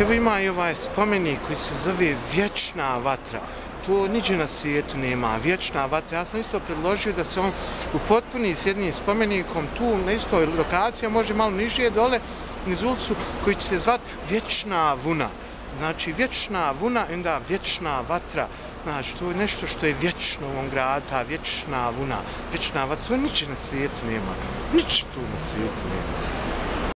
Evo ima i ovaj spomenik koji se zove Vječna vatra. To niđe na svijetu nema, Vječna vatra. Ja sam isto predložio da se on upotpuni s jednim spomenikom tu na istoj lokaciji, a može malo nižije dole, niz ulicu, koji će se zvati Vječna vuna. Znači, Vječna vuna, onda Vječna vatra. Znači, to je nešto što je vječno u ovom gradu, ta vječna vuna, vječna vatra, to niče na svijetu nema, niče tu na svijetu nema.